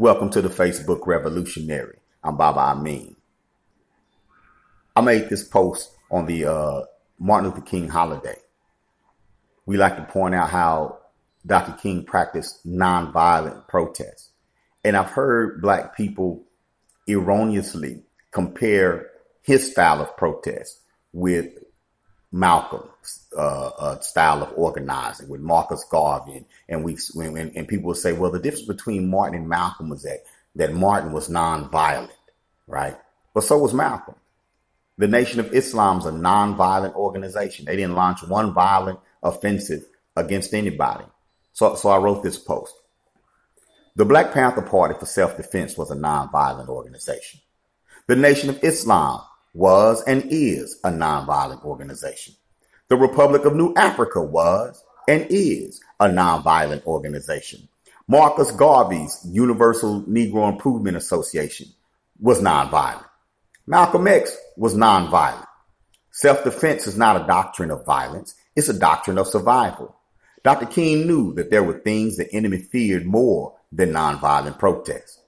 Welcome to the Facebook Revolutionary. I'm Baba Amin. I made this post on the uh, Martin Luther King holiday. We like to point out how Dr. King practiced nonviolent protest. And I've heard black people erroneously compare his style of protest with Malcolm's uh, uh, style of organizing, with Marcus Garvey, and, and we and, and people will say, well, the difference between Martin and Malcolm was that that Martin was nonviolent, right? But so was Malcolm. The Nation of Islam is a nonviolent organization. They didn't launch one violent offensive against anybody. So, so I wrote this post. The Black Panther Party for Self-Defense was a nonviolent organization. The Nation of Islam was and is a nonviolent organization. The Republic of New Africa was and is a nonviolent organization. Marcus Garvey's Universal Negro Improvement Association was nonviolent. Malcolm X was nonviolent. Self-defense is not a doctrine of violence. It's a doctrine of survival. Dr. King knew that there were things the enemy feared more than nonviolent protest.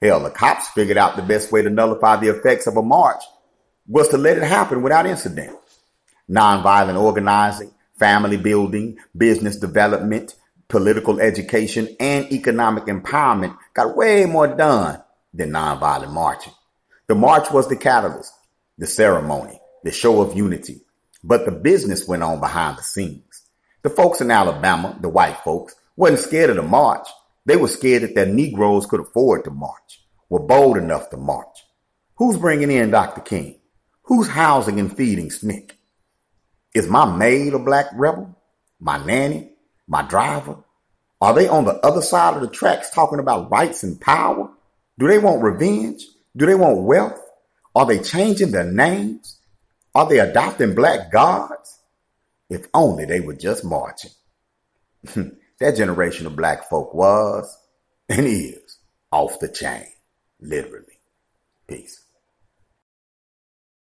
Hell, the cops figured out the best way to nullify the effects of a march was to let it happen without incident. Nonviolent organizing, family building, business development, political education, and economic empowerment got way more done than nonviolent marching. The march was the catalyst, the ceremony, the show of unity, but the business went on behind the scenes. The folks in Alabama, the white folks, wasn't scared of the march. They were scared that their Negroes could afford to march, were bold enough to march. Who's bringing in Dr. King? Who's housing and feeding SNCC? Is my maid a black rebel? My nanny? My driver? Are they on the other side of the tracks talking about rights and power? Do they want revenge? Do they want wealth? Are they changing their names? Are they adopting black gods? If only they were just marching. that generation of black folk was and is off the chain, literally. Peace.